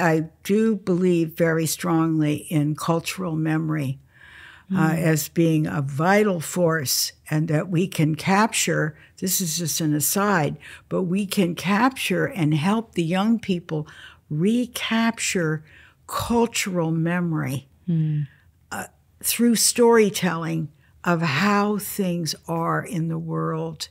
I do believe very strongly in cultural memory uh, as being a vital force, and that we can capture. This is just an aside, but we can capture and help the young people recapture cultural memory uh, through storytelling of how things are in the world.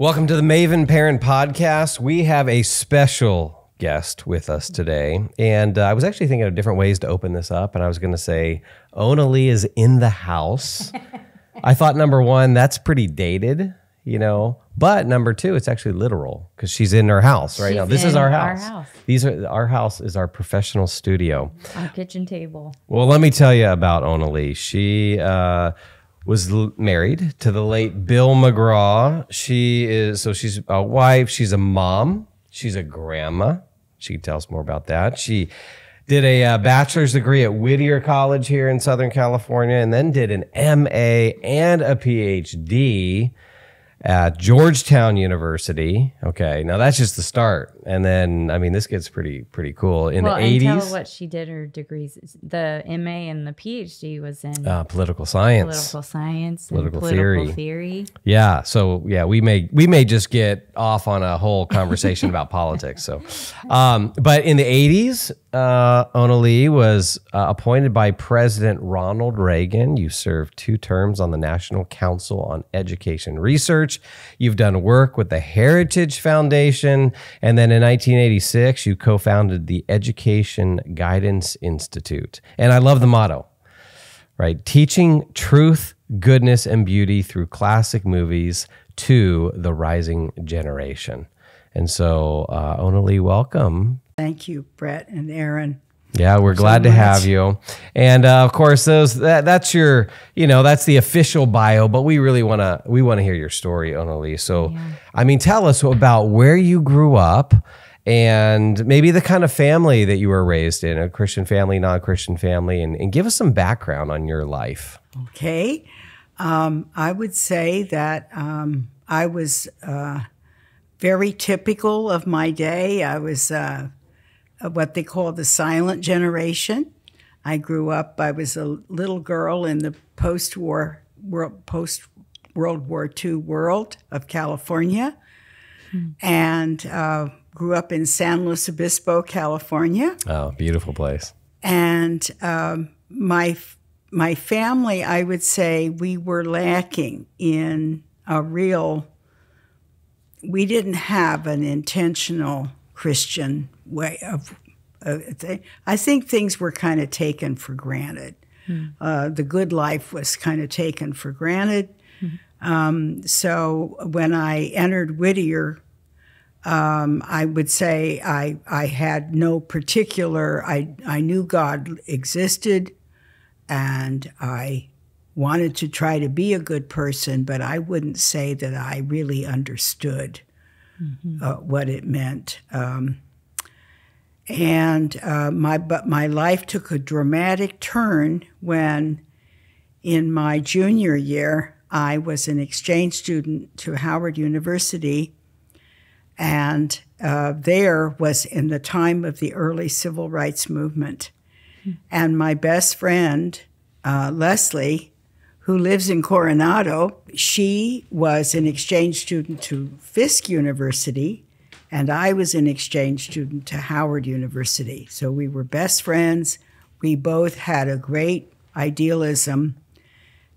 Welcome to the Maven Parent Podcast. We have a special guest with us today. And uh, I was actually thinking of different ways to open this up. And I was going to say, Onalee is in the house. I thought number one, that's pretty dated, you know. But number two, it's actually literal because she's in her house right She's now. This is our our house. house. These are our house is our professional studio. Our kitchen table. Well, let me tell you about Onalee. She uh, was l- married to the late Bill McGraw. She is so she's a wife. She's a mom. She's a grandma. She can tell us more about that. She did a uh, bachelor's degree at Whittier College here in Southern California, and then did an MA and a PhD at Georgetown University. Okay, now that's just the start, and then I mean this gets pretty pretty cool in well, the eighties. what she did her degrees. The MA and the PhD was in Uh, political science. political science political and political theory. theory. Yeah. So yeah, we may we may just get off on a whole conversation about politics. So, um, but in the '80s, uh, Onalee was uh, appointed by President Ronald Reagan. You served two terms on the National Council on Education Research. You've done work with the Heritage Foundation, and then in 1986, you co-founded the Education Guidance Institute. And I love the motto right? Teaching truth, goodness, and beauty through classic movies to the rising generation. And so, uh, Onalee, welcome. Thank you, Brett and Erin. Yeah, we're glad to have you. And uh, of course, those that, that's your, you know, that's the official bio. But we really want to we want to hear your story, Onalee. So, I mean, tell us about where you grew up. And maybe the kind of family that you were raised in, a Christian family, non Christian family, and, and give us some background on your life. Okay. Um, I would say that um, I was uh, very typical of my day. I was uh, what they call the silent generation. I grew up, I was a little girl in the post war, world, post World War II world of California, and uh, grew up in San Luis Obispo, California Oh, beautiful place. and um, my my family, I would say, we were lacking in a real. We didn't have an intentional Christian way of. Uh, I think things were kind of taken for granted. Uh, the good life was kind of taken for granted. Um, so when I entered Whittier, um, I would say I, I had no particular, I, I knew God existed and I wanted to try to be a good person, but I wouldn't say that I really understood uh, what it meant. Um, and uh, my, but my life took a dramatic turn when, in my junior year, I was an exchange student to Howard University and uh, there was in the time of the early civil rights movement. And my best friend, uh, Leslie, who lives in Coronado, she was an exchange student to Fisk University, and I was an exchange student to Howard University. So we were best friends. We both had a great idealism.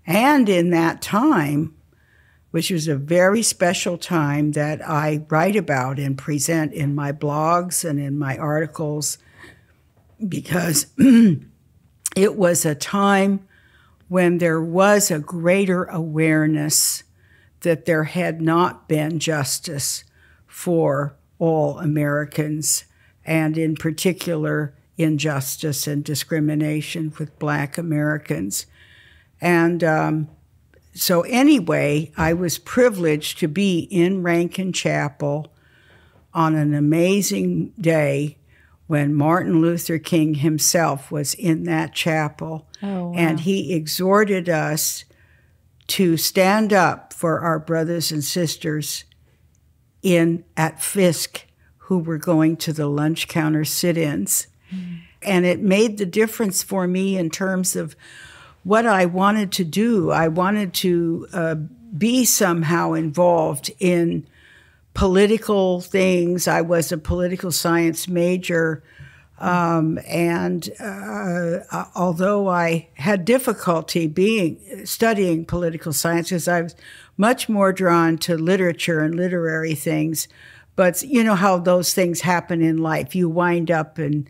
And in that time, which was a very special time that I write about and present in my blogs and in my articles because it was a time when there was a greater awareness that there had not been justice for all Americans, and in particular, injustice and discrimination with Black Americans. And um, so, anyway, I was privileged to be in Rankin Chapel on an amazing day when Martin Luther King himself was in that chapel. Oh, wow. And he exhorted us to stand up for our brothers and sisters in at Fisk who were going to the lunch counter sit-ins. And it made the difference for me in terms of what I wanted to do. I wanted to uh, be somehow involved in political things. I was a political science major. Um, and uh, although I had difficulty being studying political science sciences, I was much more drawn to literature and literary things. But you know how those things happen in life. You wind up in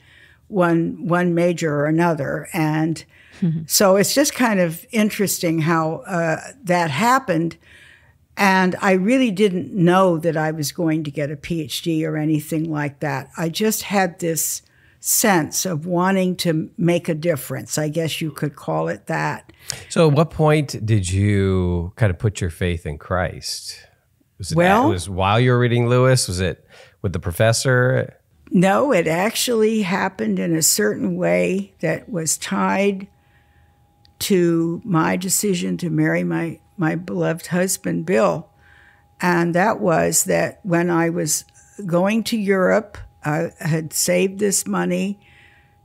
one one major or another, and so it's just kind of interesting how uh, that happened. And I really didn't know that I was going to get a PhD or anything like that. I just had this sense of wanting to make a difference. I guess you could call it that. So, at what point did you kind of put your faith in Christ? Was it, Well- was while you were reading Lewis? Was it with the professor? No, it actually happened in a certain way that was tied to my decision to marry my, my beloved husband, Bill. And that was that when I was going to Europe, I had saved this money,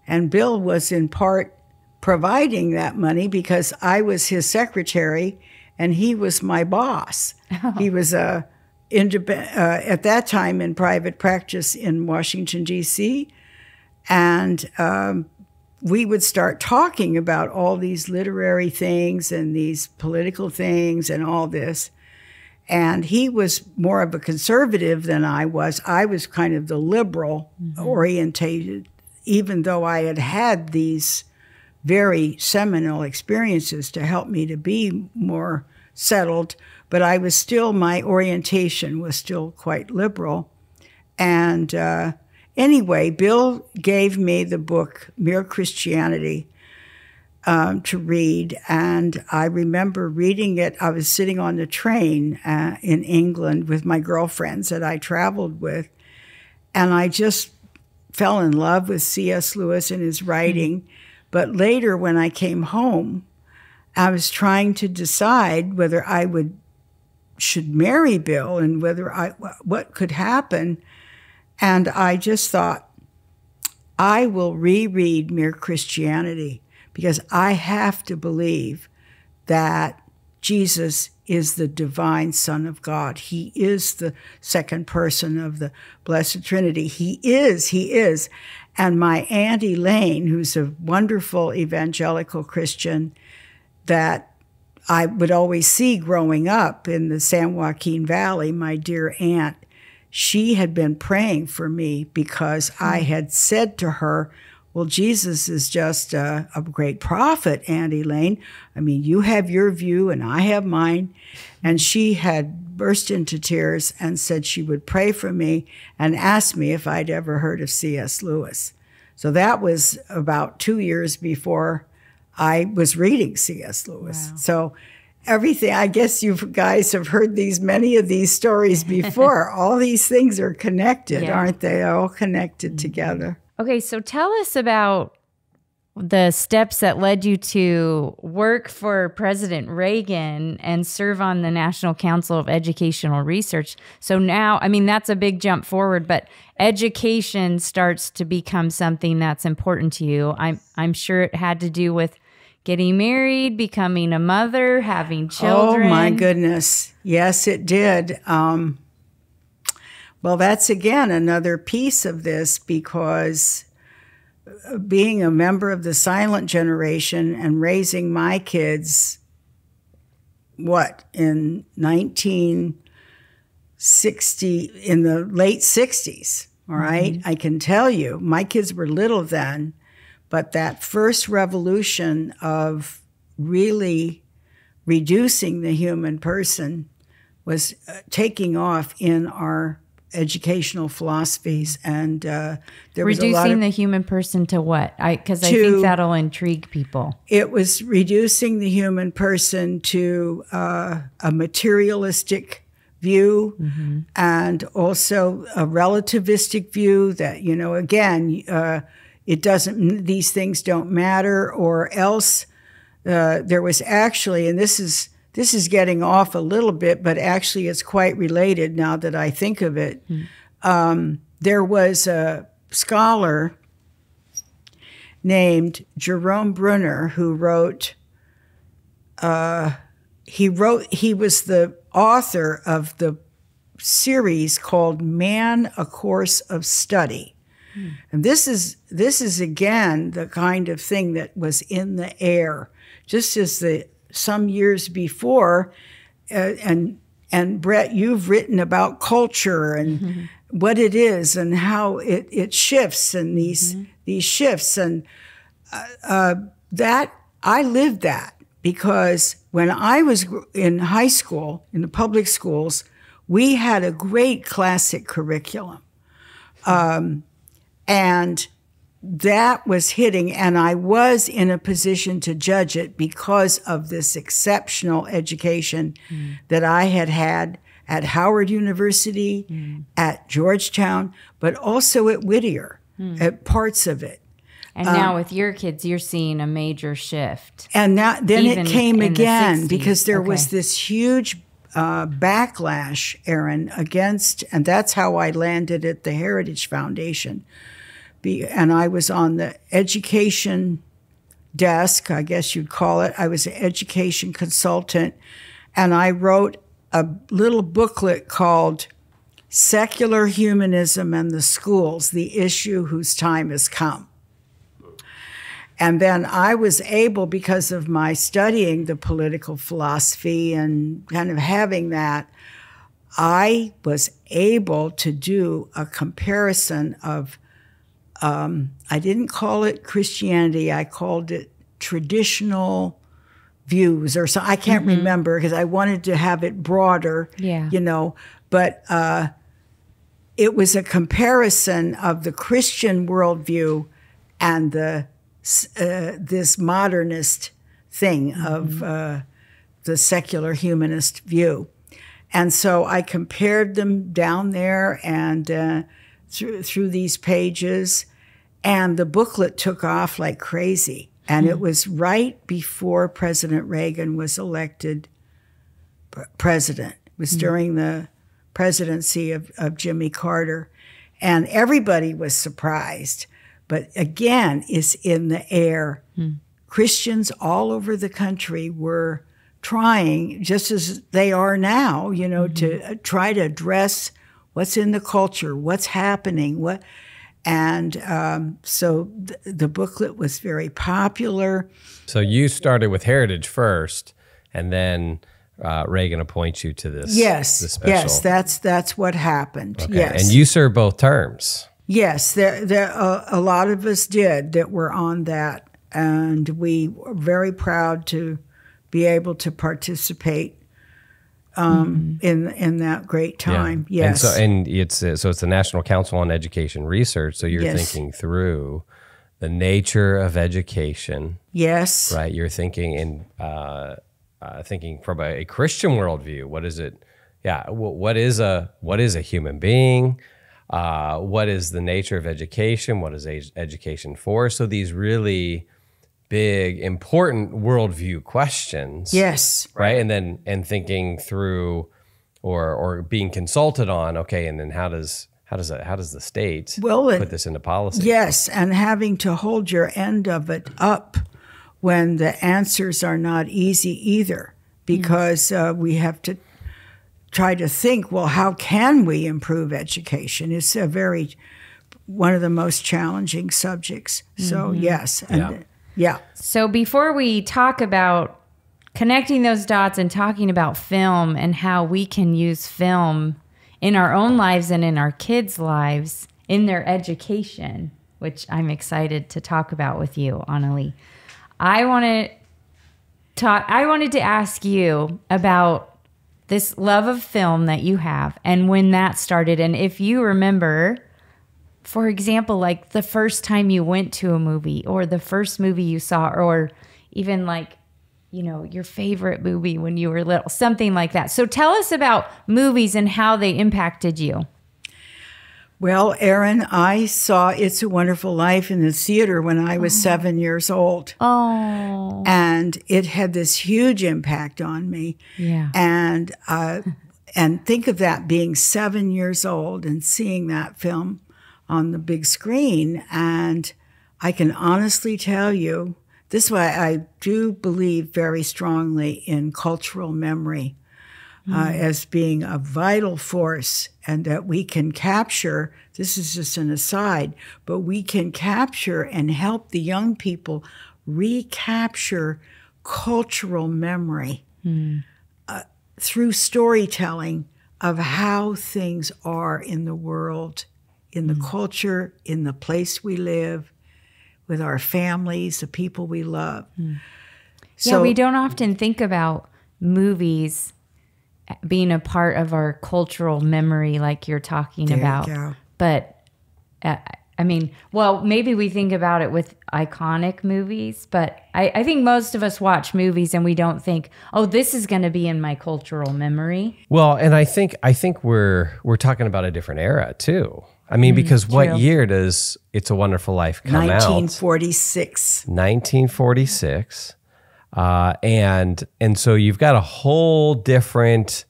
and Bill was in part providing that money because I was his secretary and he was my boss. He was a independent uh, at that time in private practice in Washington D.C. And um, we would start talking about all these literary things and these political things and all this. And he was more of a conservative than I was. I was kind of the liberal orientated, even though I had had these very seminal experiences to help me to be more settled. But I was still, my orientation was still quite liberal. And uh, anyway, Bill gave me the book Mere Christianity um, to read, and I remember reading it. I was sitting on the train uh, in England with my girlfriends that I traveled with, and I just fell in love with C.S. Lewis and his writing. But later, when I came home, I was trying to decide whether I would should marry Bill and whether I what could happen. And I just thought, I will reread Mere Christianity because I have to believe that Jesus is the divine Son of God. He is the second person of the Blessed Trinity. He is, he is. And my Aunt Elaine, who's a wonderful evangelical Christian that I would always see growing up in the San Joaquin Valley, my dear aunt, she had been praying for me because I mm. had said to her, Well, Jesus is just a, a great prophet, Aunt Elaine. I mean, you have your view and I have mine. And she had burst into tears and said she would pray for me and asked me if I'd ever heard of C.S. Lewis. So that was about two years before I was reading C.S. Lewis. So everything, I guess you guys have heard these, many of these stories before. all these things are connected, Yeah. aren't they? All connected mm-hmm. together. Okay, so tell us about the steps that led you to work for President Reagan and serve on the National Council of Educational Research. So now, I mean, that's a big jump forward, but education starts to become something that's important to you. I'm I'm sure it had to do with getting married, becoming a mother, having children. Oh my goodness. Yes, it did. Um, well, that's again another piece of this because uh, being a member of the silent generation and raising my kids, what, in 1960, in the late 60s, all right? I can tell you, my kids were little then, but that first revolution of really reducing the human person was uh, taking off in our educational philosophies and uh, there was a lot Reducing of the human person to what? I because I think that'll intrigue people. it was reducing the human person to uh, a materialistic view and also a relativistic view that you know again uh, it doesn't these things don't matter or else uh, there was actually and this is this is getting off a little bit, but actually it's quite related now that I think of it. Um, there was a scholar named Jerome Bruner who wrote. Uh, he wrote. He was the author of the series called "Man: A Course of Study." And this is this is again the kind of thing that was in the air, just as the some years before, uh, and and Brett, you've written about culture and what it is and how it, it shifts and these these shifts. And uh, uh, that I lived that because when I was in high school in the public schools, we had a great classic curriculum. And that was hitting and i was in a position to judge it because of this exceptional education mm. that i had had at howard university mm. at georgetown but also at whittier mm. at parts of it. And now um, with your kids, you're seeing a major shift. and that, then it came in the again because there was this huge uh, backlash, Erin, against, and that's how I landed at the Heritage Foundation. Be, and I was on the education desk, I guess you'd call it. I was an education consultant, and I wrote a little booklet called Secular Humanism and the Schools The Issue Whose Time Has Come. And then I was able, because of my studying the political philosophy and kind of having that, I was able to do a comparison of, um, I didn't call it Christianity, I called it traditional views or so. I can't remember because I wanted to have it broader, Yeah. you know, but uh, it was a comparison of the Christian worldview and the uh, this modernist thing of uh, the secular humanist view. And so I compared them down there and uh, through, through these pages, and the booklet took off like crazy. And it hmm. was right before President Reagan was elected president. It was hmm. during the presidency of, of Jimmy Carter. And everybody was surprised. But again, it's in the air. Hmm. Christians all over the country were trying, just as they are now, you know, to uh, try to address what's in the culture, what's happening, what. And um, so th- the booklet was very popular. So you started with Heritage first, and then uh, Reagan appoints you to this. Yes, this special. yes, that's that's what happened. Okay. Yes, And you serve both terms. Yes, there, there uh, a lot of us did that were on that, and we were very proud to be able to participate um, in in that great time. Yes, And so, and it's uh, so it's the National Council on Education Research. So you're Yes. thinking through the nature of education, yes, right? You're thinking in uh, uh, thinking from a, a Christian worldview. What is it? Yeah. wh- What is a what is a human being? Uh, what is the nature of education? What is education for? So these really big, important worldview questions yes, right and then and thinking through or or being consulted on okay and then how does how does that how does the state Well, it- put this into policy yes, and having to hold your end of it up when the answers are not easy either, because uh, we have to try to think, well, how can we improve education? It's a very one of the most challenging subjects. So yes, and Yeah. Yeah. So before we talk about connecting those dots and talking about film and how we can use film in our own lives and in our kids' lives in their education, which I'm excited to talk about with you, Onalee. I want to talk I wanted to ask you about this love of film that you have and when that started and if you remember for example, like the first time you went to a movie or the first movie you saw, or even like, you know, your favorite movie when you were little, something like that. So tell us about movies and how they impacted you. Well, Erin, I saw It's a Wonderful Life in the theater when I was seven years old. Oh, And it had this huge impact on me. yeah. And uh, and think of that being seven years old and seeing that film on the big screen. And I can honestly tell you, this is why I do believe very strongly in cultural memory uh, hmm. as being a vital force, and that we can capture. This is just an aside, but we can capture and help the young people recapture cultural memory hmm. uh, through storytelling of how things are in the world, in the mm. culture, in the place we live, with our families, the people we love. Mm. yeah, we don't often think about movies eh, being a part of our cultural memory like you're talking There you about. go. But uh, I mean, well, maybe we think about it with iconic movies, but I, I think most of us watch movies and we don't think, oh, this is going to be in my cultural memory. Well, and I think I think we're we're talking about a different era too. I mean, because what true. year does "It's a Wonderful Life" come out? 1946. 1946, uh, and and so you've got a whole different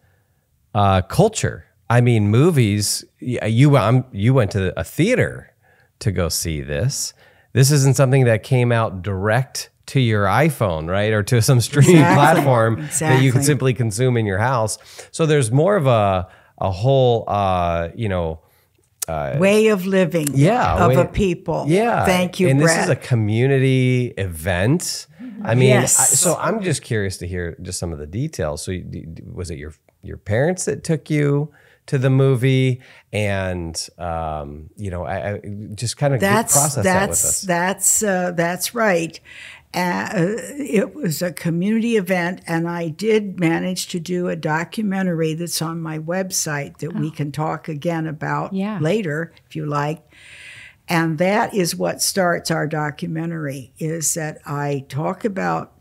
uh, culture. I mean, movies. You um, you went to a theater to go see this. This isn't something that came out direct to your iPhone, right, or to some streaming Exactly. platform that you can simply consume in your house. So there's more of a a whole, uh, you know, way of living yeah, of way- a people. Yeah. Thank you, And Brett. this is a community event. I mean, Yes. I, so I'm just curious to hear just some of the details. So, you- was it your your parents that took you to the movie, and um, you know, I, I just kind of that's process that with that's us. that's uh, that's right. Uh, it was a community event, and I did manage to do a documentary that's on my website that we can talk again about Yeah. later if you like. And that is what starts our documentary is that I talk about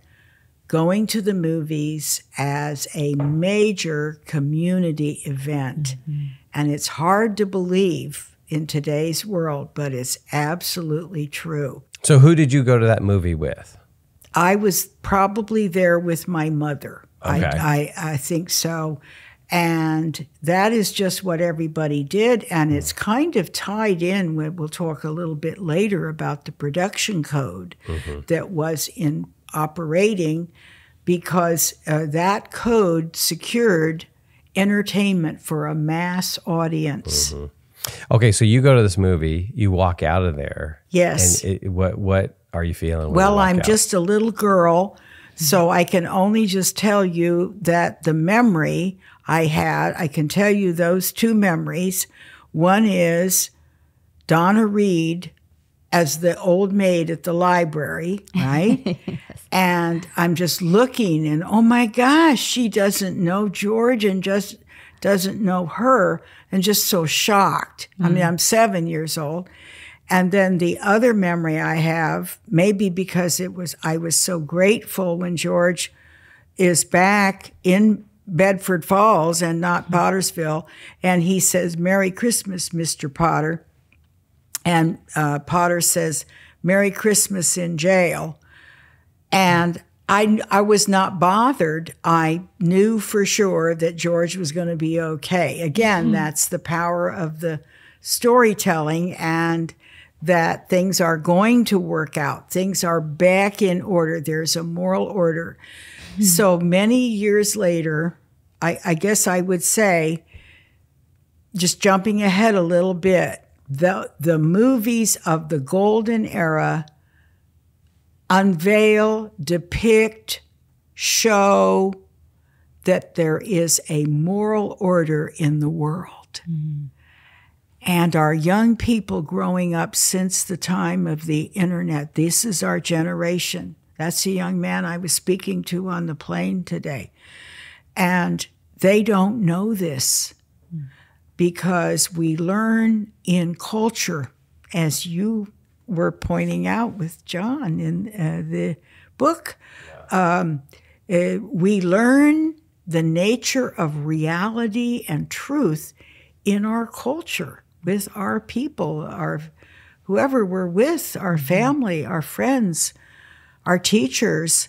going to the movies as a major community event. And it's hard to believe in today's world, but it's absolutely true. So, who did you go to that movie with? I was probably there with my mother. Okay. I, I, I think so. And that is just what everybody did. And it's hmm. kind of tied in with, we'll talk a little bit later about the production code mm-hmm. that was in operating because uh, that code secured entertainment for a mass audience. Mm-hmm. Okay, so you go to this movie, you walk out of there. Yes. And it, what what are you feeling? Well, I'm out? just a little girl, so mm-hmm. I can only just tell you that the memory I had, I can tell you those two memories. One is Donna Reed as the old maid at the library, right? And I'm just looking and oh my gosh, she doesn't know George and just doesn't know her and just so shocked. I mean, mm. I'm seven years old. And then the other memory I have, maybe because it was I was so grateful when George is back in Bedford Falls and not Pottersville, and he says, "Merry Christmas, Mr. Potter," and uh, Potter says, "Merry Christmas in jail," and I I was not bothered. I knew for sure that George was going to be okay. Again, that's the power of the storytelling and that things are going to work out. Things are back in order. There's a moral order. Hmm. So many years later, I, I guess I would say, just jumping ahead a little bit, the the movies of the golden era unveil, depict, show that there is a moral order in the world. Hmm. And our young people growing up since the time of the internet, this is our generation. That's the young man I was speaking to on the plane today. And they don't know this because we learn in culture, as you were pointing out with John in uh, the book. Um, uh, we learn the nature of reality and truth in our culture. With our people, our whoever we're with, our family, our friends, our teachers.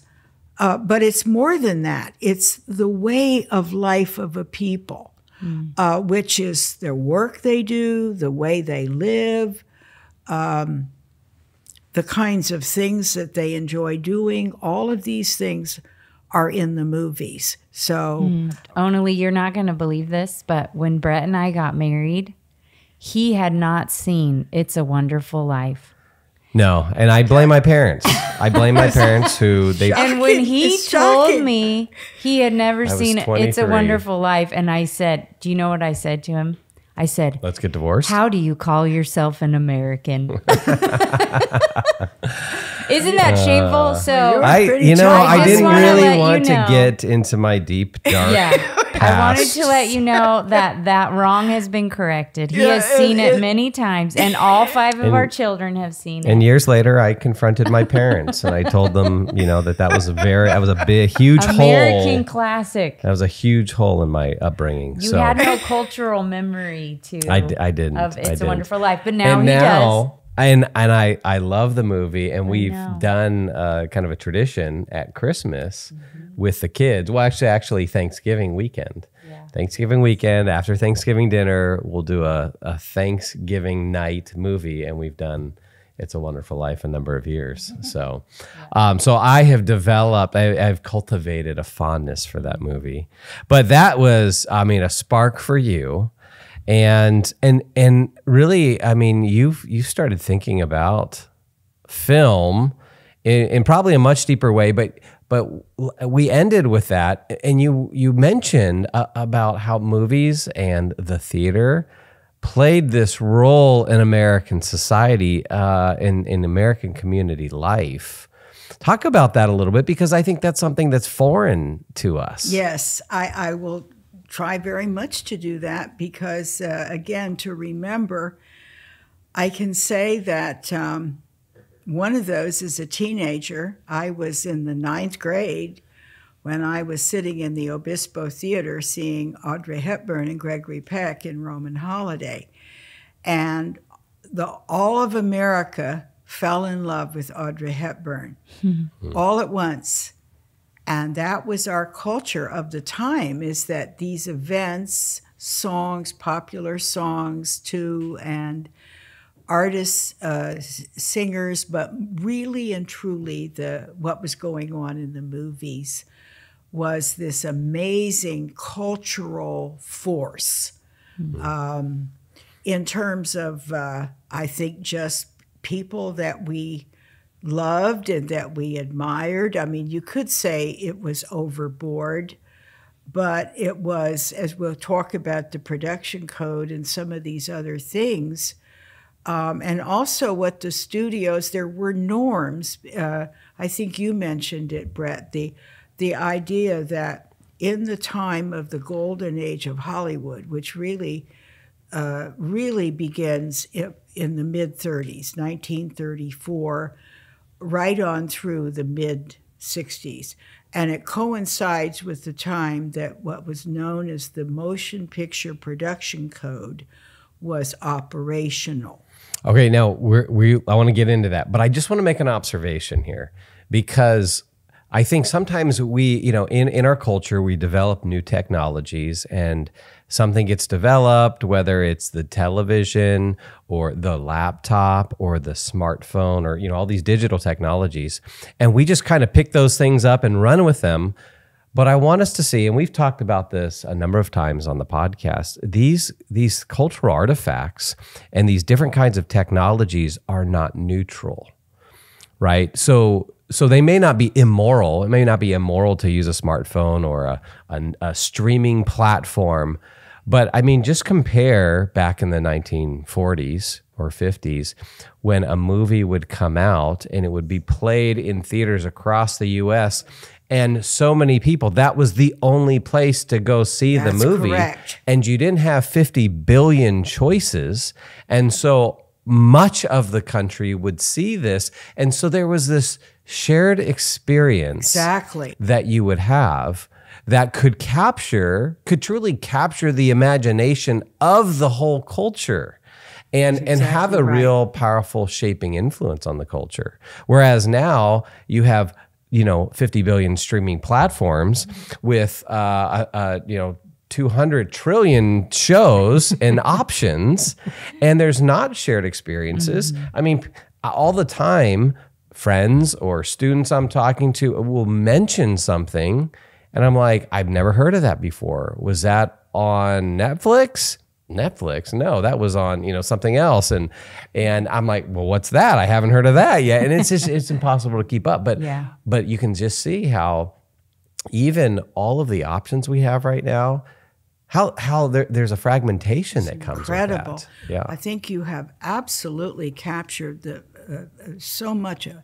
Uh, but it's more than that. It's the way of life of a people, uh, which is their work they do, the way they live, um, the kinds of things that they enjoy doing. All of these things are in the movies. So Only you're not going to believe this, but when Brett and I got married, he had not seen It's a Wonderful Life. No, and I blame my parents. I blame my parents who they And when he It's told shocking. me he had never was seen It's a 23. Wonderful Life, and I said, Do you know what I said to him? I said, let's get divorced. How do you call yourself an American? Isn't that uh, shameful? So, I, you know. I I just didn't wanna really let you want to know. get into my deep dark yeah. I wanted to let you know that that wrong has been corrected. He Yeah, has seen and- it many times, and all five of our children have seen it. And years later, I confronted my parents and I told them, you know, that that was a very, that was a big, huge American hole. classic. That was a huge hole in my upbringing. You so had no cultural memory to I, I didn't. of It's a didn't. Wonderful Life, but now and he does. And and I I love the movie, and we've done uh, kind of a tradition at Christmas Mm-hmm. with the kids. Well, actually, actually Thanksgiving weekend. Thanksgiving weekend after Thanksgiving dinner, we'll do a, a Thanksgiving night movie, and we've done. It's a Wonderful Life a number of years. Mm-hmm. So, um, so I have developed, I, I've cultivated a fondness for that movie. But that was, I mean, a spark for you and and and really i mean you've you started thinking about film in, in probably a much deeper way but but we ended with that. And you you mentioned uh, about how movies and the theater played this role in american society uh, in in american community life. Talk about that a little bit because i think that's something that's foreign to us. Yes, I, I will try very much to do that because, uh, again, to remember, I can say that um, one of those as a teenager, I was in the ninth grade when I was sitting in the Obispo Theater seeing Audrey Hepburn and Gregory Peck in Roman Holiday. And the all of America fell in love with Audrey Hepburn. All at once and that was our culture of the time is that these events songs popular songs too and artists uh, singers but really and truly the what was going on in the movies was this amazing cultural force. Um, in terms of uh, i think just people that we loved and that we admired. I mean, you could say it was overboard, but it was, as we'll talk about the production code and some of these other things, um, and also what the studios, there were norms. Uh, I think you mentioned it, Brett, the, the idea that in the time of the golden age of Hollywood, which really uh, really begins i- in the mid 30s, 1934, right on through the mid 60s. And it coincides with the time that what was known as the Motion Picture Production Code was operational. Okay, now we're, we I want to get into that, but I just want to make an observation here because I think sometimes we, you know, in in our culture we develop new technologies and something gets developed whether it's the television or the laptop or the smartphone or you know all these digital technologies and we just kind of pick those things up and run with them but I want us to see, and we've talked about this a number of times on the podcast, these, these cultural artifacts and these different kinds of technologies are not neutral, right? So, so they may not be immoral. It may not be immoral to use a smartphone or a, a, a streaming platform. But I mean, just compare back in the 1940s or 50s when a movie would come out and it would be played in theaters across the US and so many people that was the only place to go see That's the movie correct. and you didn't have 50 billion choices and so much of the country would see this and so there was this shared experience Exactly. that you would have that could capture, could truly capture the imagination of the whole culture. and and have a right. real powerful shaping influence on the culture. Whereas now you have you know 50 billion streaming platforms with uh, uh, uh, you know 200 trillion shows and options and there's not shared experiences i mean all the time friends or students i'm talking to will mention something and i'm like i've never heard of that before was that on netflix Netflix. No, that was on, you know, something else. And and I'm like, well, what's that? I haven't heard of that yet. And it's just it's impossible to keep up. But Yeah. but you can just see how even all of the options we have right now, how how there, there's a fragmentation that comes incredible. with that. Yeah. I think you have absolutely captured the so much a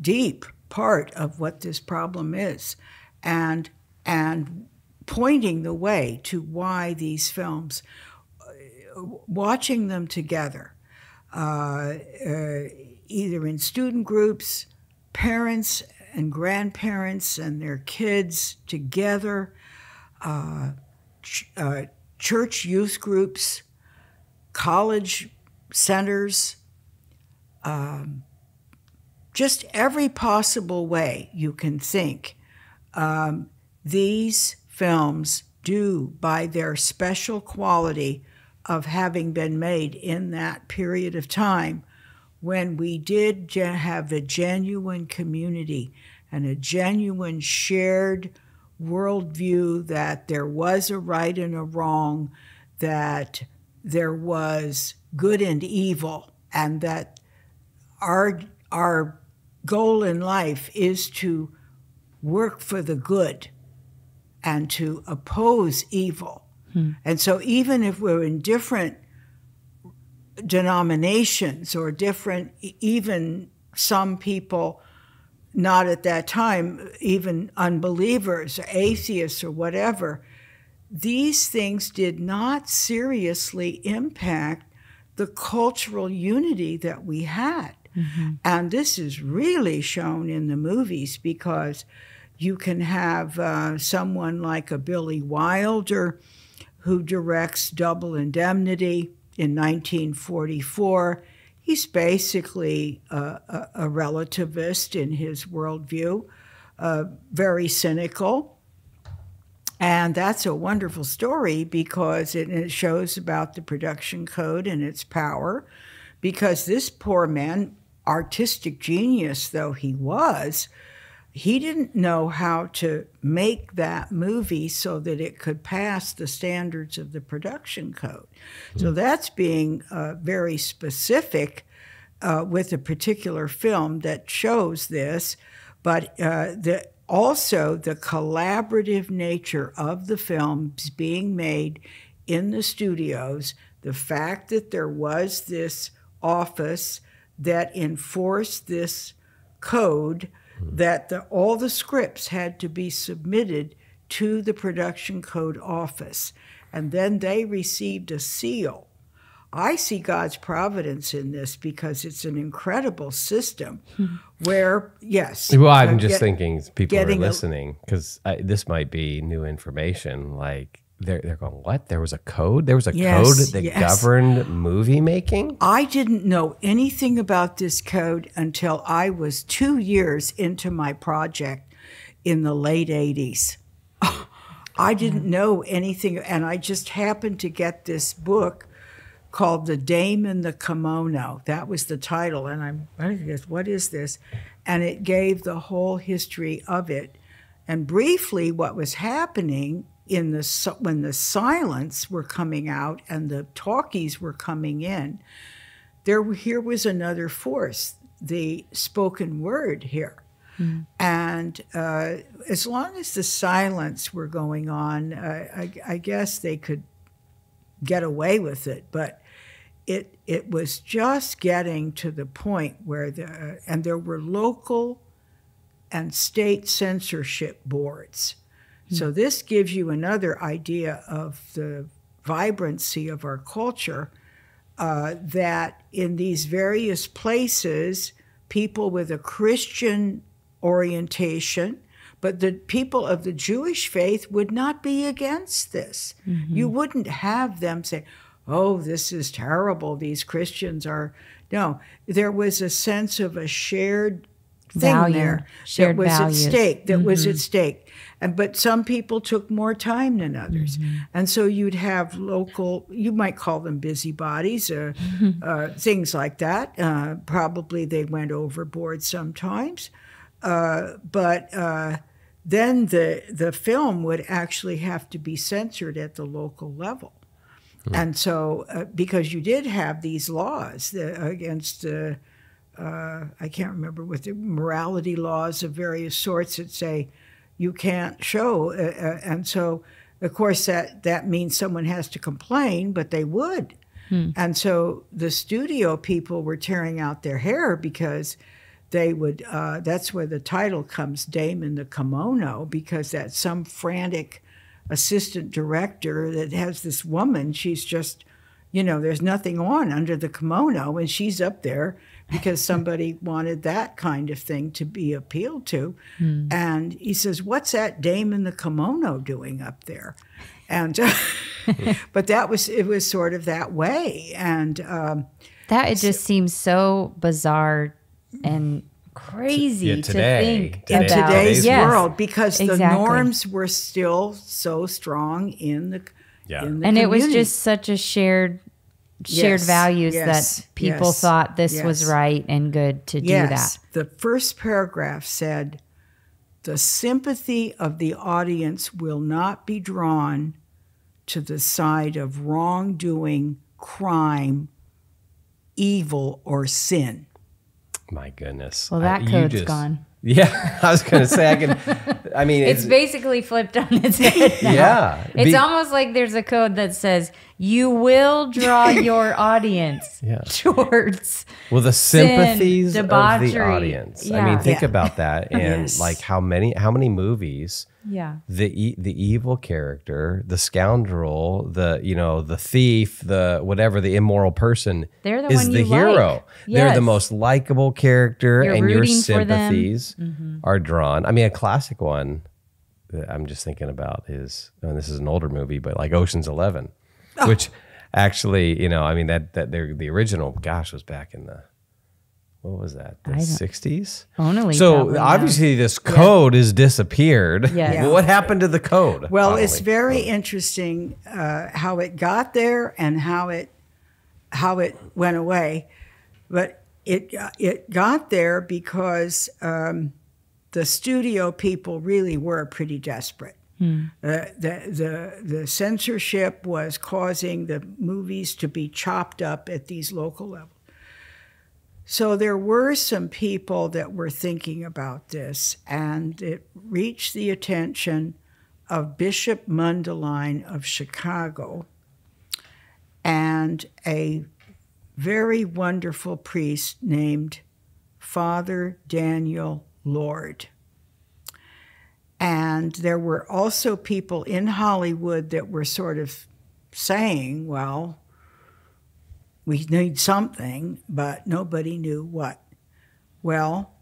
deep part of what this problem is, and and pointing the way to why these films, uh, watching them together, uh, uh, either in student groups, parents and grandparents and their kids together, uh, ch- uh, church youth groups, college centers, um, just every possible way you can think. Um, these films do, by their special quality of having been made in that period of time, when we did have a genuine community and a genuine shared worldview that there was a right and a wrong, that there was good and evil, and that our our goal in life is to work for the good and to oppose evil. Hmm. And so even if we're in different denominations or different even some people not at that time even unbelievers or atheists or whatever these things did not seriously impact the cultural unity that we had and this is really shown in the movies because you can have uh, someone like a billy wilder who directs double indemnity in 1944 he's basically a, a, a relativist in his worldview uh, very cynical and that's a wonderful story because it, it shows about the production code and its power. Because this poor man, artistic genius though he was, he didn't know how to make that movie so that it could pass the standards of the production code. So that's being uh, very specific uh, with a particular film that shows this, but uh, the also the collaborative nature of the films being made in the studios, the fact that there was this office that enforced this code, that the, all the scripts had to be submitted to the production code office, and then they received a seal. I see God's providence in this because it's an incredible system hmm. where, yes. Well, I'm just get- thinking people are listening because this might be new information. Like they're they're going, what? There was a code. There was a Yes, code that yes. governed movie making. I didn't know anything about this code until I was two years into my project in the late 80s. I didn't know anything, and I just happened to get this book called The Dame in the Kimono. That was the title, and I'm, I guess, what is this? And it gave the whole history of it. And briefly, what was happening in the when the silents were coming out and the talkies were coming in, there here was another force, the spoken word here. And uh, as long as the silents were going on, uh, I, I guess they could get away with it. But it it was just getting to the point where the and there were local and state censorship boards. So hmm. this gives you another idea of the vibrancy of our culture. Uh, that in these various places, people with a Christian orientation, but the people of the Jewish faith would not be against this. Mm-hmm. You wouldn't have them say, oh, this is terrible. These Christians are. No, there was a sense of a shared thing Value, there shared that was values. at stake. That was at mm-hmm. stake. And but some people took more time than others, and so you'd have local. You might call them busybodies, uh, uh, things like that. Uh, probably they went overboard sometimes, uh, but. Uh, then the the film would actually have to be censored at the local level. And so, uh, because you did have these laws that, against, uh, uh, I can't remember what the morality laws of various sorts that say you can't show, uh, uh, and so, of course, that that means someone has to complain, but they would, and so the studio people were tearing out their hair because they would uh, that's where the title comes dame in the kimono because that's some frantic assistant director that has this woman. She's just you know there's nothing on under the kimono and she's up there because somebody wanted that kind of thing to be appealed to. And he says what's that dame in the kimono doing up there? And but that was it was sort of that way. And um, That it just seems so bizarre and crazy Yeah, to think Today. in today's Yes, world because the norms were still so strong in the Yeah. in the and it was just such a shared shared Yes, values yes, that people yes, thought this was right and good to do yes. that. The first paragraph said, "The sympathy of the audience will not be drawn to the side of wrongdoing, crime, evil, or sin." My goodness. Well, that you code's just- gone. Yeah, I was gonna say I can. I mean, It's basically flipped on its head now. yeah. It's Be- almost like there's a code that says you will draw your audience Yeah. towards well the sympathies of the debauchery. audience. I mean, think Yeah. about that, and Yes. like how many how many movies yeah. the e- the evil character, the scoundrel, the you know the thief, the whatever, the immoral person They're the is one the you hero. like. They're the most likable character, You're and your rooting for them. sympathies Mm-hmm. are drawn. I mean, a classic one that I'm just thinking about is, and this is an older movie, but like Ocean's Eleven, Oh. which actually, you know, I mean that that they're, the original, gosh, was back in the what was that, the don't- '60s. Only So probably knows. obviously, this code has disappeared. Yes. Well, what happened to the code? Well, it's Finally? very interesting uh, how it got there and how it how it went away, but it it got there because um, the studio people really were pretty desperate. Uh, the, the the censorship was causing the movies to be chopped up at these local levels. So there were some people that were thinking about this, and it reached the attention of Bishop Mundelein of Chicago and a very wonderful priest named Father Daniel Lord. And there were also people in Hollywood that were sort of saying, well, we need something, but nobody knew what. Well,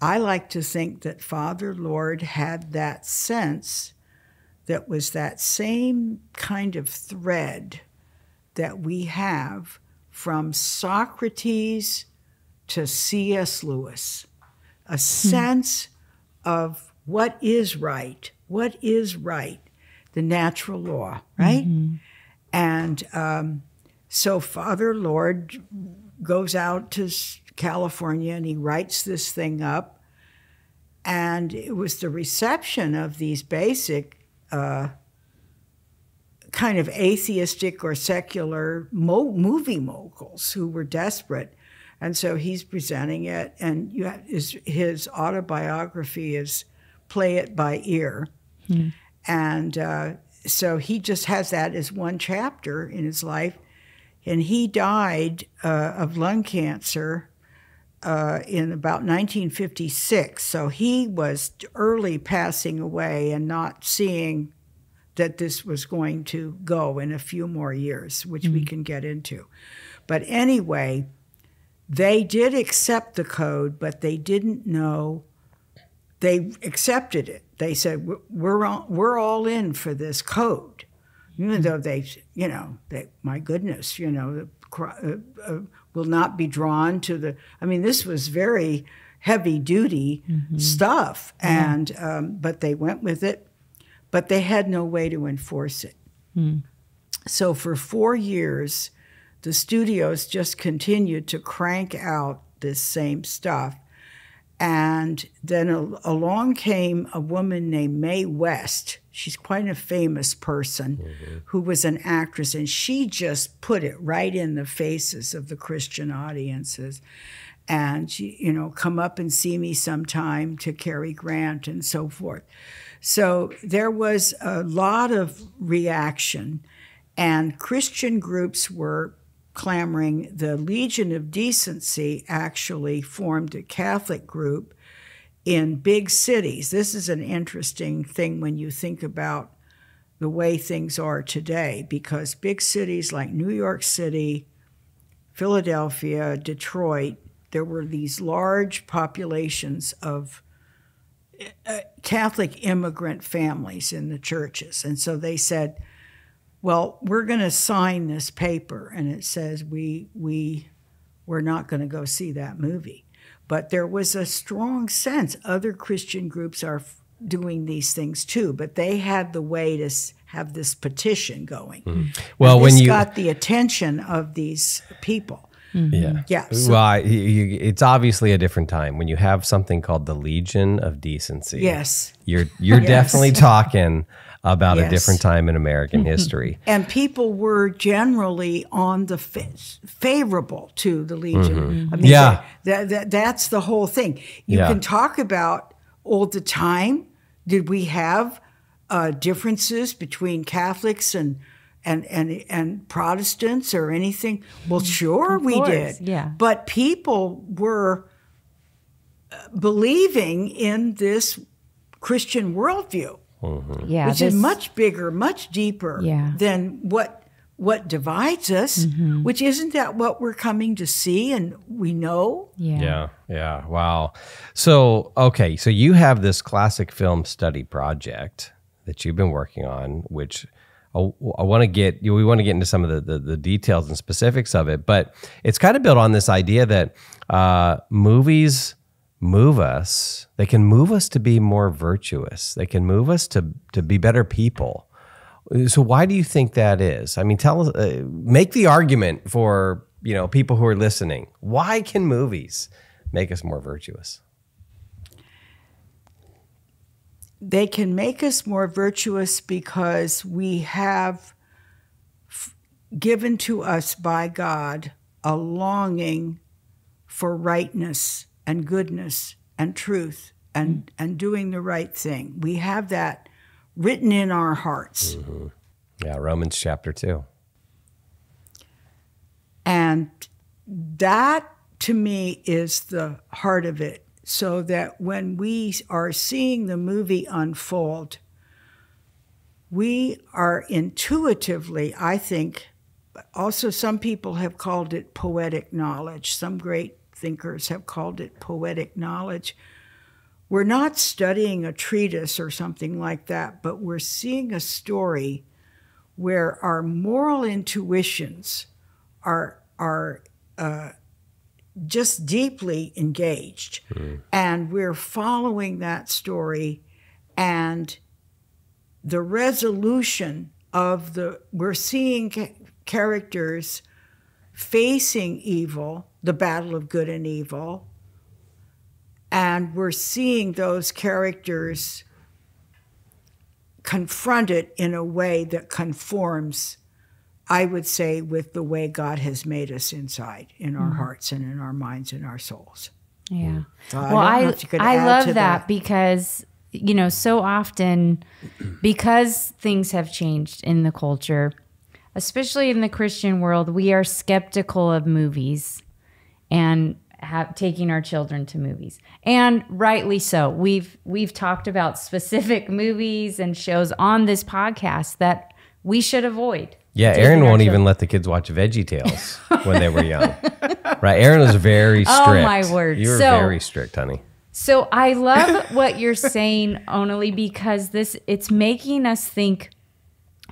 I like to think that Father Lord had that sense that was that same kind of thread that we have from Socrates to C.S. Lewis a sense of what is right, what is right, the natural law, right? And um, so Father Lord goes out to California and he writes this thing up. And it was the reception of these basic uh, kind of atheistic or secular mo- movie moguls who were desperate. And so he's presenting it, and you have, his, his autobiography is Play It by Ear. And uh, so he just has that as one chapter in his life. And he died uh, of lung cancer uh, in about 1956. So he was early passing away and not seeing that this was going to go in a few more years, which we can get into. But anyway, they did accept the code, but they didn't know. They accepted it. They said, "We're- "We're all, we're all in for this code." Even though they, you know, they, my goodness, you know, uh, uh, will not be drawn to the. I mean, this was very heavy duty mm-hmm. stuff, and yeah. um, but they went with it, but they had no way to enforce it. Mm. So for four years, the studios just continued to crank out this same stuff. And then along came a woman named Mae West. She's quite a famous person mm-hmm. who was an actress, and she just put it right in the faces of the Christian audiences. And she, you know, come up and see me sometime to Cary Grant and so forth. So there was a lot of reaction, and Christian groups were clamoring. The Legion of Decency actually formed a Catholic group in big cities. This is an interesting thing when you think about the way things are today, because big cities like New York City, Philadelphia, Detroit, there were these large populations of uh, Catholic immigrant families in the churches. And so they said, well, we're going to sign this paper, and it says we we we're not going to go see that movie. But there was a strong sense other Christian groups are doing these things too, but they had the way to have this petition going. Mm. Well, when you got the attention of these people. Mm-hmm. Yeah. Yeah. So, well, you, you, it's obviously a different time when you have something called the Legion of Decency. Yes. You're you're yes. definitely talking about yes. a different time in American mm-hmm. history. And people were generally on the fa- favorable to the Legion. Mm-hmm. I mean, yeah. That, that, that's the whole thing. You yeah. can talk about all the time. Did we have uh, differences between Catholics and and and and Protestants or anything? Well, mm-hmm. sure of we course. did. Yeah. But people were uh, believing in this Christian worldview. Mm-hmm. Yeah, which this, is much bigger, much deeper Yeah. than what what divides us. Mm-hmm. Which isn't that what we're coming to see and we know? Yeah. Yeah. Yeah. Wow. So, okay. So you have this classic film study project that you've been working on, which I, I want to get, we want to get into some of the, the, the, details and specifics of it, but it's kind of built on this idea that uh, movies move us. They can move us to be more virtuous. They can move us to, to be better people. So why do you think that is? I mean, tell us, uh, make the argument for you know people who are listening. Why can movies make us more virtuous? They can make us more virtuous because we have given to us by God a longing for rightness and goodness and truth and, and doing the right thing. We have that written in our hearts. Mm-hmm. Yeah, Romans chapter 2. And that to me is the heart of it. So that when we are seeing the movie unfold, we are intuitively, I think, also some people have called it poetic knowledge. Some great thinkers have called it poetic knowledge. We're not studying a treatise or something like that, but we're seeing a story where our moral intuitions are are uh, just deeply engaged, mm. and we're following that story, and the resolution of the we're seeing characters facing evil, the battle of good and evil, and we're seeing those characters confronted in a way that conforms I would say, with the way God has made us inside, in our mm-hmm. hearts and in our minds and our souls. Yeah. So well, I I love that, that, because you know so often because things have changed in the culture, especially in the Christian world, we are skeptical of movies and have, taking our children to movies, and rightly so. We've we've talked about specific movies and shows on this podcast that we should avoid yeah, Erin won't even let the kids watch Veggie Tales when they were young. right? Erin was very strict. Oh my word! You were so, very strict, honey. So I love what you're saying, Onalee, because this it's making us think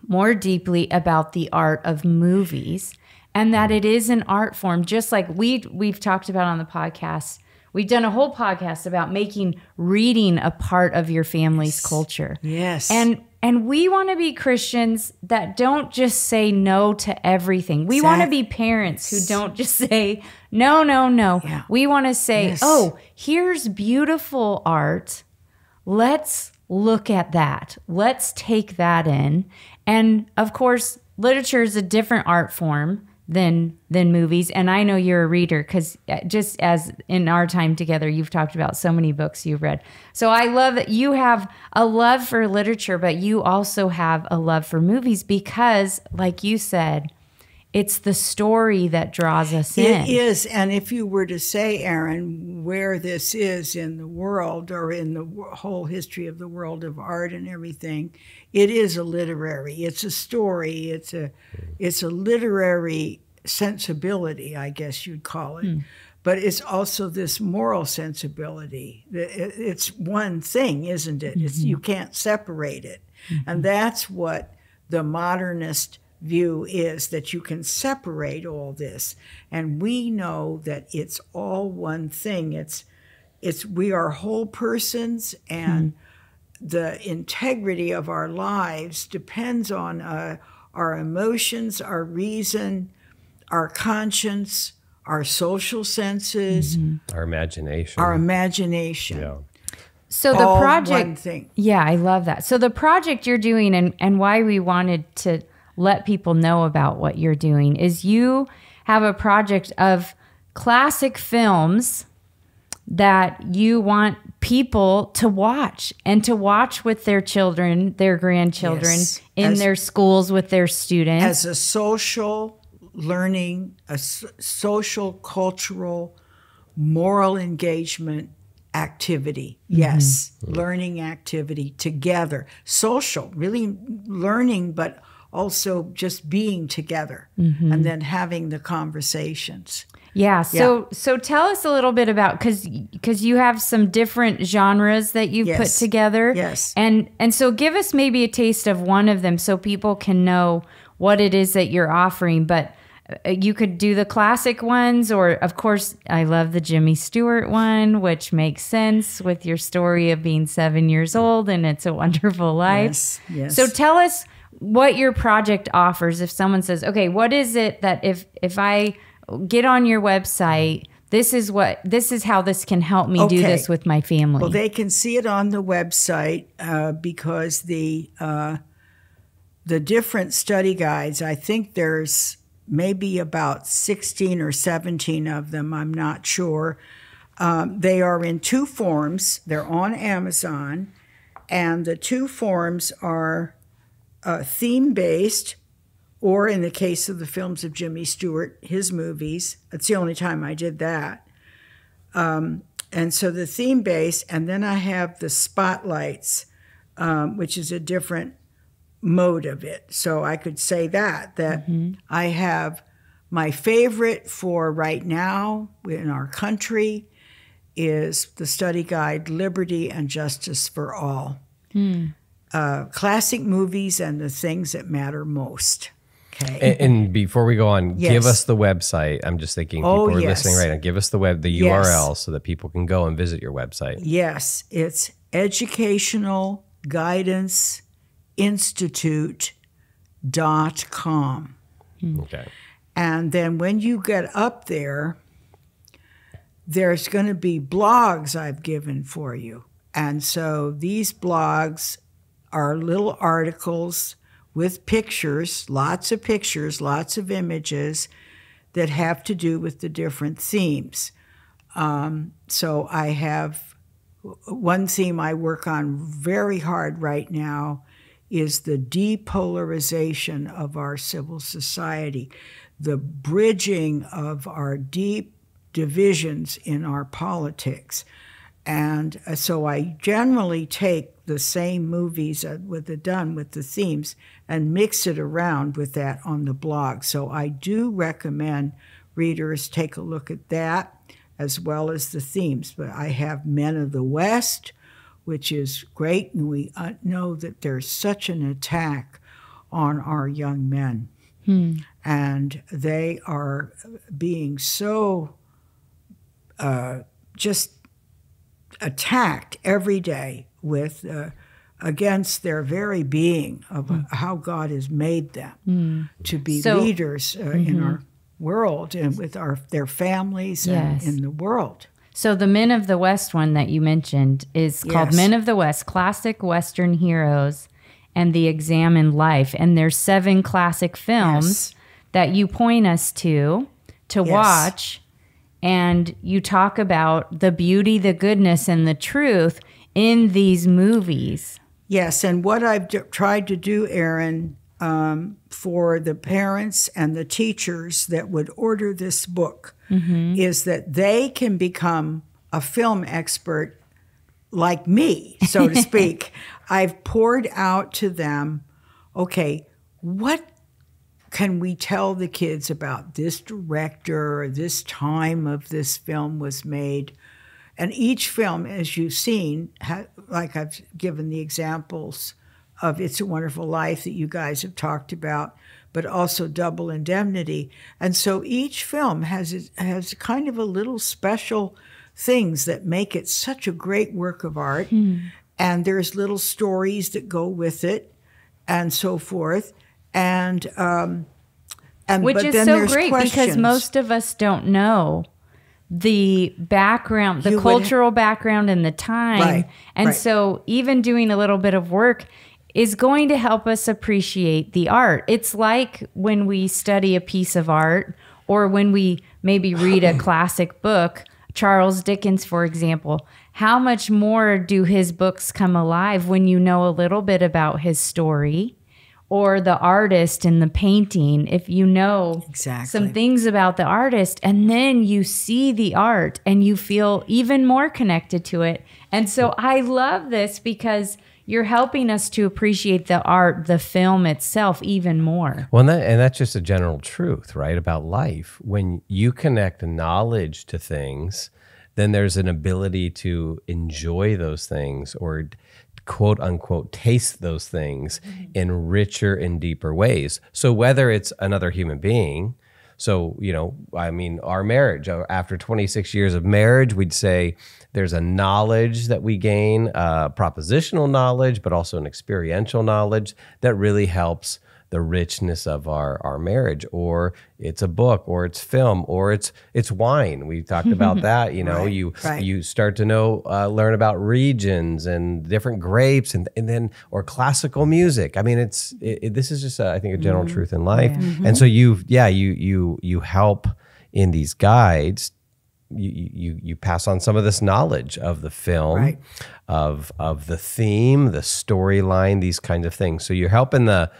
more deeply about the art of movies and that it is an art form just like we we've talked about on the podcast we've done a whole podcast about making reading a part of your family's culture Yes. and and we want to be Christians that don't just say no to everything. We want to be parents who don't just say no, no, no. Yeah. We want to say, Yes. "Oh, here's beautiful art. Let's look at that. Let's take that in." And of course, literature is a different art form than than movies. And i know you're a reader because uh, just as in our time together you've talked about so many books you've read. So i love that you have a love for literature but you also have a love for movies because like you said it's the story that draws us in It is, and if you were to say, Erin, where this is in the world or in the whole history of the world of art and everything, it is a literary. It's a story. It's a, it's a literary sensibility, I guess you'd call it. Hmm. But it's also this moral sensibility. It- it- It's one thing, isn't it? It's, mm-hmm. you can't separate it, and mm-hmm. that's what the modernist view is that you can separate all this and we know that it's all one thing it's it's we are whole persons and the integrity of our lives depends on uh, our emotions our reason our conscience our social senses Our imagination. our imagination yeah. so the all project one thing Yeah, I love that. So the project you're doing and and why we wanted to let people know about what you're doing is you have a project of classic films that you want people to watch and to watch with their children, their grandchildren Yes. in As- their schools with their students. as a social learning, a social, cultural, moral engagement activity. Yes, mm-hmm. learning activity together. Social, really learning, but also just being together and then having the conversations. Yeah. So so tell us a little bit about because because you have some different genres that you've put together. Yes. And and so give us maybe a taste of one of them so people can know what it is that you're offering. But uh, you could do the classic ones, or of course, I love the Jimmy Stewart one, which makes sense with your story of being seven years old and it's a wonderful life. Yes, yes. So tell us what your project offers if someone says okay what is it that if if i get on your website this is what this is how this can help me do this with my family Well, they can see it on the website uh, because the uh, the different study guides. I think there's maybe about sixteen or seventeen of them. I'm not sure. Um, they are in two forms. They're on Amazon, and the two forms are uh, theme based, or in the case of the films of Jimmy Stewart, his movies. That's the only time I did that. And so the theme based, and then I have the spotlights, um, which is a different mode of it. So I could say that that I have my favorite for right now in our country is the study guide Liberty and Justice for All. Uh, classic movies and the things that matter most. Okay. And, and before we go on, give us the website. I'm just thinking people Oh, are yes. listening right now. Give us the web, the Yes. URL, so that people can go and visit your website. Yes, it's Educational Guidance Institute.com. Okay. And then when you get up there, there's going to be blogs I've given for you. And so these blogs are little articles with pictures, lots of pictures, lots of images that have to do with the different themes. Um, so I have one theme I work on very hard right now is the depolarization of our civil society, the bridging of our deep divisions in our politics. And uh, so I generally take the same movies uh, with the done with the themes and mix it around with that on the blog. So I do recommend readers take a look at that as well as the themes. But I have Men of the West, which is great, and we uh, know that there's such an attack on our young men. And they are being so uh, just attacked every day with uh, against their very being of how God has made them to be So- leaders uh, in our world and with our their families Yes. and in the world. So the Men of the West one that you mentioned is called Yes. Men of the West: Classic Western Heroes and the Examined Life. And there's seven classic films Yes. that you point us to to watch, and you talk about the beauty, the goodness, and the truth in these movies. Yes, and what I've d- tried to do, Erin, um, for the parents and the teachers that would order this book is that they can become a film expert like me, so to speak. I've poured out to them, okay, what can we tell the kids about this director or this time of this film was made? And each film, as you've seen, ha- like I've given the examples of It's a Wonderful Life that you guys have talked about, but also Double Indemnity. And so each film has has kind of a little special things that make it such a great work of art. Hmm. And there's little stories that go with it, and so forth. And um, and which but is then so great because most of us don't know the background, the You cultural background and the time. Right, And right. so even doing a little bit of work is going to help us appreciate the art. It's like when we study a piece of art or when we maybe read a classic book, Charles Dickens, for example. How much more do his books come alive when you know a little bit about his story? Or the artist in the painting if you know Exactly. some things about the artist and then you see the art and you feel even more connected to it and so i love this because you're helping us to appreciate the art the film itself even more Well, and, that, and that's just a general truth, right, about life. When you connect knowledge to things, then there's an ability to enjoy those things or quote unquote taste those things in richer and deeper ways. So whether it's another human being, so, you know, I mean, our marriage, uh, after 26 years of marriage, we'd say there's a knowledge that we gain, uh, propositional knowledge, but also an experiential knowledge that really helps the richness of our, our marriage. Or it's a book, or it's film, or it's it's wine. We talked about that. You know, Right, you right. you start to know, uh, learn about regions and different grapes, and and then or classical music. I mean, it's it, it- this is just a, I think a general Mm-hmm. truth in life, and so you yeah you you you help in these guides. You, you you pass on some of this knowledge of the film, Right. of of the theme, the storyline, these kinds of things. So you're helping the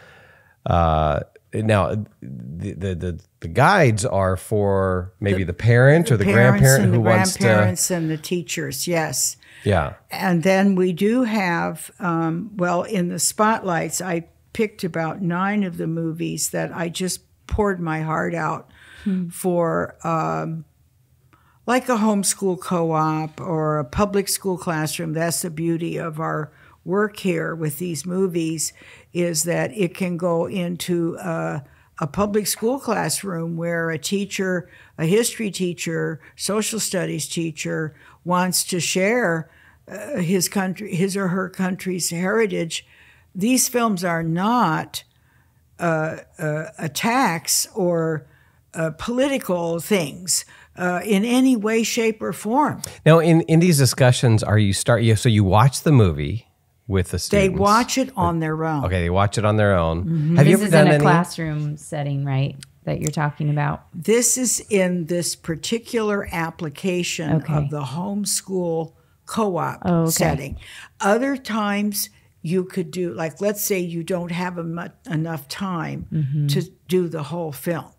uh, now the, the the the guides are for maybe the, parent or the parents grandparent and who the wants to grandparents and the teachers, yes. yeah And then we do have, um, well, in the spotlights, I picked about nine of the movies that I just poured my heart out for, um, like a homeschool co op or a public school classroom. That's the beauty of our work here with these movies, is that it can go into a, a public school classroom where a teacher, a history teacher, social studies teacher, wants to share uh, his country, his or her country's heritage. These films are not uh, uh, attacks or uh, political things uh, in any way, shape, or form. now in in these discussions are you start you so you watch the movie with the They watch it on their own. okay they watch it on their own have you this ever is done in a any classroom setting right that you're talking about This is in this particular application Okay. of the homeschool co op Oh, okay. setting. Other times, you could do, like, let's say you don't have a mu- enough time Mm-hmm. to do the whole film.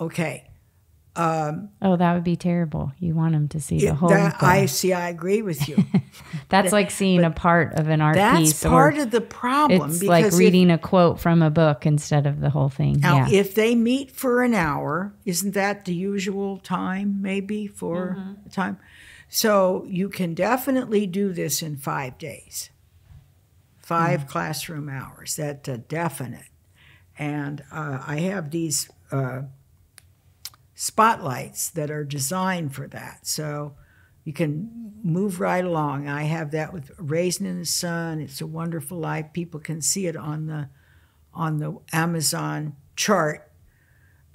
Okay. Oh that would be terrible you want them to see the whole That, thing. I see, I agree with you. that's like seeing a part of an art That's piece part of the problem. it's because like if- reading a quote from a book instead of the whole thing Now, yeah if they meet for an hour, isn't that the usual time, maybe for Mm-hmm. time? So you can definitely do this in five days, five Mm. classroom hours. That's a definite. And uh, I have these uh, spotlights that are designed for that. So you can move right along. I have that with Raisin in the Sun. It's a Wonderful Life. People can see it on the on the Amazon chart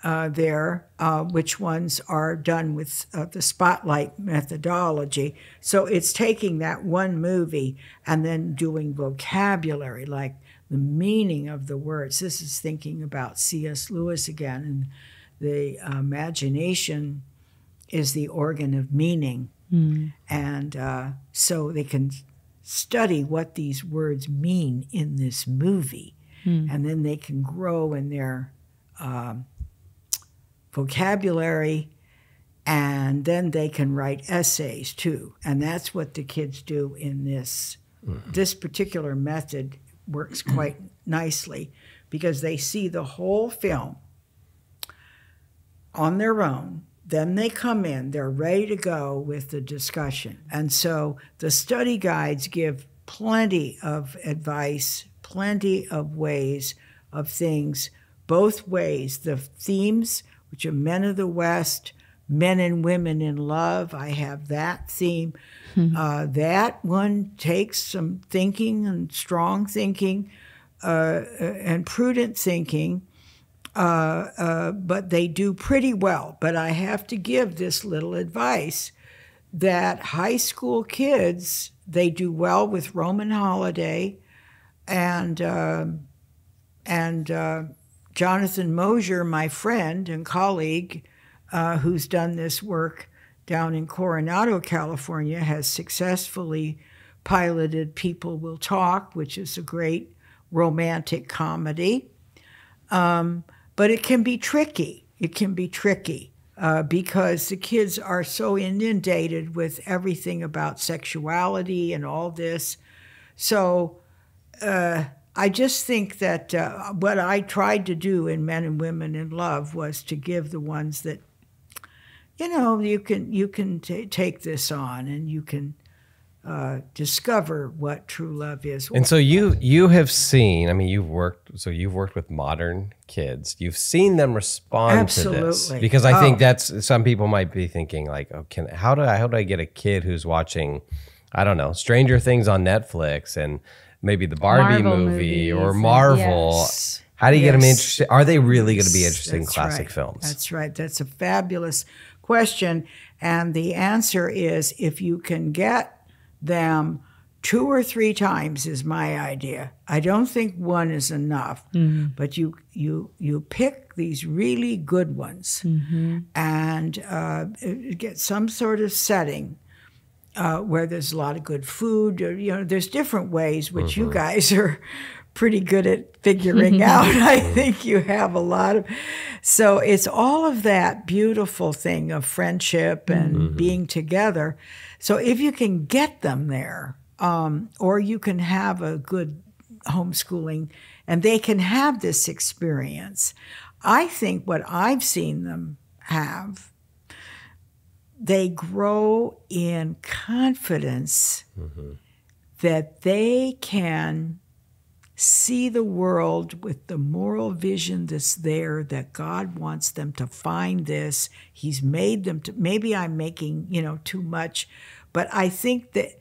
uh, there, uh, which ones are done with uh, the spotlight methodology. So it's taking that one movie and then doing vocabulary, like the meaning of the words. This is thinking about C.S. Lewis again, and the imagination is the organ of meaning. Mm. And uh, so they can study what these words mean in this movie. Mm. And then they can grow in their um, vocabulary and then they can write essays too. And that's what the kids do in this. Mm. This particular method works quite nicely because they see the whole film on their own then they come in, they're ready to go with the discussion. And so the study guides give plenty of advice, plenty of ways of things, both ways. The themes, which are men of the West, men and women in love, I have that theme. Mm-hmm. Uh, that one takes some thinking and strong thinking uh, and prudent thinking uh, uh, but they do pretty well. But I have to give this little advice that high school kids they do well with Roman Holiday, and uh, and Jonathan Mosier, my friend and colleague, uh, who's done this work down in Coronado, California, has successfully piloted People Will Talk, which is a great romantic comedy. Um, but it can be tricky. It can be tricky uh, because the kids are so inundated with everything about sexuality and all this. So uh, I just think that uh, what I tried to do in Men and Women in Love was to give the ones that, you know, you can you can take this on and you can uh, discover what true love is. And so you you have seen. I mean, you've worked. So you've worked with modern kids. You've seen them respond Absolutely. to this because I oh. think that's some people might be thinking like, oh, can how do I how do I get a kid who's watching, I don't know, Stranger Things on Netflix and maybe the Barbie Marvel movie or Marvel. Yes. How do you yes. get them interested? Are they really going to be interested that's in classic right. films? That's right. That's a fabulous question. And the answer is if you can get them two or three times is my idea. I don't think one is enough, mm-hmm. but you you you pick these really good ones mm-hmm. and uh, get some sort of setting. Uh, where there's a lot of good food, or, you know, there's different ways which mm-hmm. you guys are pretty good at figuring out. I think you have a lot of. So it's all of that beautiful thing of friendship and mm-hmm. being together so if you can get them there, um, or you can have a good homeschooling and they can have this experience, I think what I've seen them have, they grow in confidence mm-hmm. that they can see the world with the moral vision that's there that God wants them to find this. He's made them to maybe I'm making, you know, too much, but I think that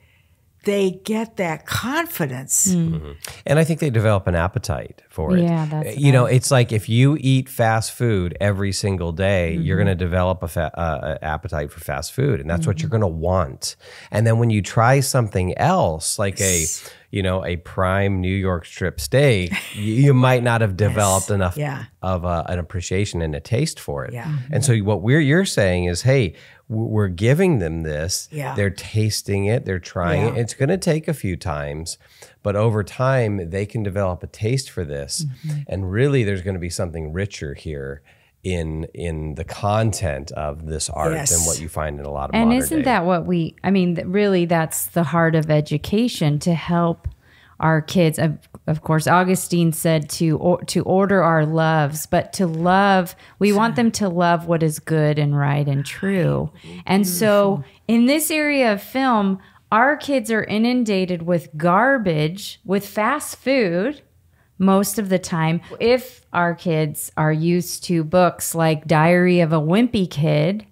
they get that confidence. Mm. Mm-hmm. And I think they develop an appetite for it. Yeah, that's you know, it's like if you eat fast food every single day, mm-hmm. you're going to develop a fa- uh, appetite for fast food, and that's mm-hmm. what you're going to want. And then when you try something else, like a you know, a prime New York strip steak, you, might not have developed yes. enough yeah. of uh, an appreciation and a taste for it. Yeah. And so what we're you're saying is, hey, we're giving them this. Yeah. They're tasting it. They're trying yeah. it. It's going to take a few times, but over time they can develop a taste for this, mm-hmm. and really, there's going to be something richer here in in the content of this art yes. than what you find in a lot of and isn't day. that what we i mean really that's the heart of education to help our kids of, of course augustine said to or, to order our loves but to love we want them to love what is good and right and true. And so in this area of film our kids are inundated with garbage with fast food most of the time. If our kids are used to books like Diary of a Wimpy Kid,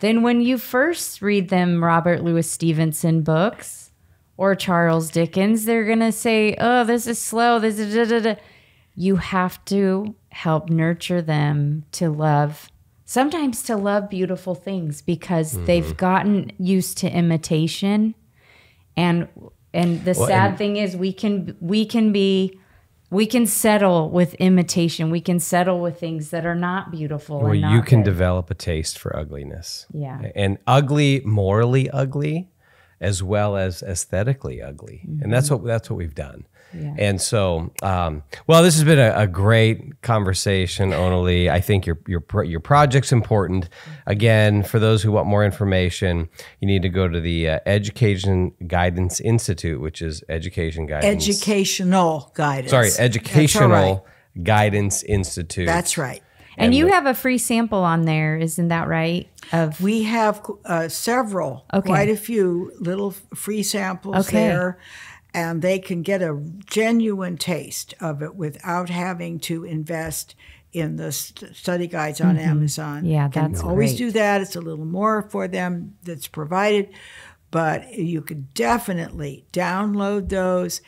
then when you first read them Robert Louis Stevenson books or Charles Dickens, they're going to say, "Oh, this is slow. This is da, da, da." You have to help nurture them to love sometimes to love beautiful things because Mm-hmm. they've gotten used to imitation and and the Well, sad and- thing is we can we can be we can settle with imitation we can settle with things that are not beautiful Well, and you can good. develop a taste for ugliness. Yeah. And ugly, morally ugly, as well as aesthetically ugly. And that's what that's what we've done. Yeah. And so, um, well, this has been a, a great conversation, Onalee. I think your your your project's important. Again, for those who want more information, you need to go to the uh, Education Guidance Institute, which is Education Guidance. Educational guidance. Sorry, all right. Educational Guidance Institute. That's right. And you have a free sample on there isn't that right of We have uh, several, Okay. quite a few little free samples Okay. there, and they can get a genuine taste of it without having to invest in the st- study guides on Amazon. Mm-hmm. Yeah, Can that's always great. do that. It's a little more for them that's provided, but you could definitely download those,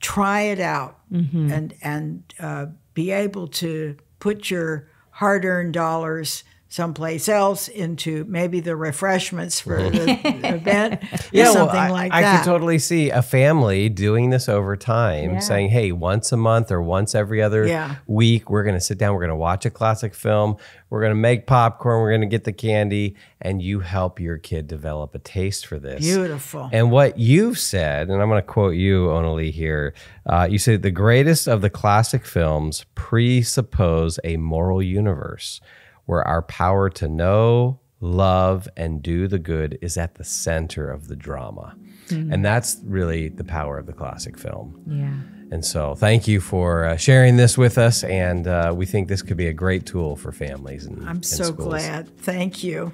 try it out, Mm-hmm. and and uh, be able to put your hard-earned dollars someplace else into maybe the refreshments for the event, or well, something I, like I that. I could totally see a family doing this over time, Yeah. saying, "Hey, once a month or once every other Yeah. week, we're going to sit down, we're going to watch a classic film, we're going to make popcorn, we're going to get the candy, and you help your kid develop a taste for this." Beautiful. And what you've said, and I'm going to quote you, Onalee, here. Uh, you said the greatest of the classic films presuppose a moral universe where our power to know, love, and do the good is at the center of the drama. And that's really the power of the classic film. yeah And so, thank you for uh, sharing this with us. And uh, we think this could be a great tool for families. And, I'm and so schools. glad. Thank you.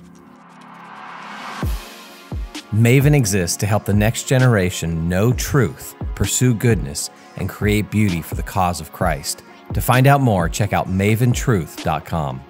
Maven exists to help the next generation know truth, pursue goodness, and create beauty for the cause of Christ. To find out more, check out maventruth.com.